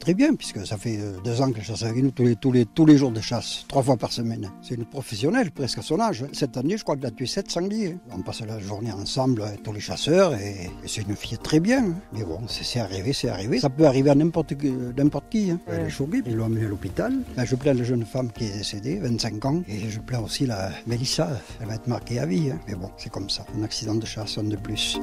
très bien, puisque ça fait euh, deux ans qu'elle chasse avec nous tous les, tous, les, tous les jours de chasse, trois fois par semaine. C'est une professionnelle, presque à son âge. Cette année, je crois qu'elle a tué sept sangliers. On passe la journée ensemble avec tous les chasseurs et, c'est une fille très bien. Mais bon, c'est arrivé, c'est arrivé. Ça peut arriver à n'importe qui. Hein. Elle est choquée, ils l'ont amenée à l'hôpital. je plains la jeune femme qui est décédée, 25 ans, et je plains aussi la Mélissa. Elle va être marquée à vie. Hein. Mais bon, c'est comme ça. Un accident de chasse, un de plus.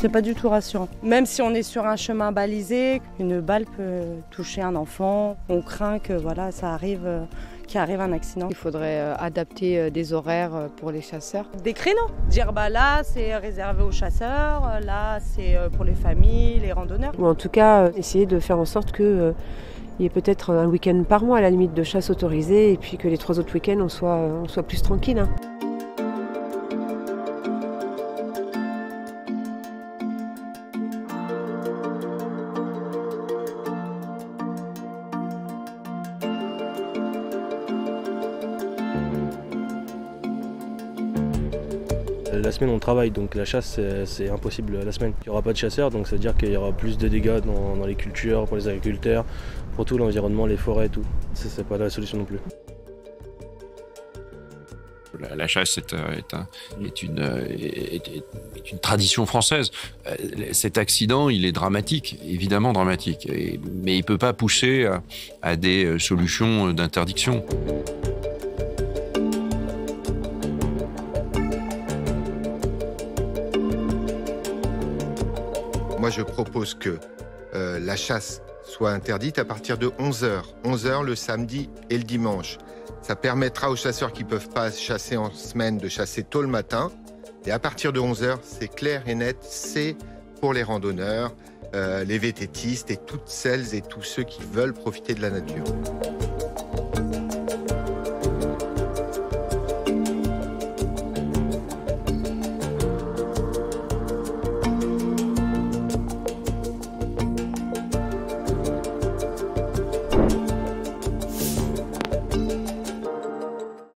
C'est pas du tout rassurant. Même si on est sur un chemin balisé, une balle peut toucher un enfant, on craint que voilà, ça arrive euh, qu'il arrive un accident. Il faudrait euh, adapter euh, des horaires pour les chasseurs. Des créneaux. Dire bah là c'est réservé aux chasseurs, là c'est pour les familles, les randonneurs. Ou en tout cas essayer de faire en sorte que il y ait peut-être un week-end par mois à la limite de chasse autorisée et puis que les trois autres week-ends on soit, on soit plus tranquille. Hein. La semaine on travaille donc la chasse c'est impossible la semaine. Il n'y aura pas de chasseurs donc ça veut dire qu'il y aura plus de dégâts dans, les cultures, pour les agriculteurs, pour tout l'environnement, les forêts, tout. Ça c'est pas la solution non plus. La, chasse est, une, une, tradition française. Cet accident, il est dramatique, évidemment dramatique, mais il ne peut pas pousser à des solutions d'interdiction. Moi, je propose que euh, la chasse soit interdite à partir de 11h. 11h le samedi et le dimanche. Ça permettra aux chasseurs qui ne peuvent pas chasser en semaine de chasser tôt le matin. Et à partir de 11h, c'est clair et net, c'est pour les randonneurs, euh, les vététistes et toutes celles et tous ceux qui veulent profiter de la nature.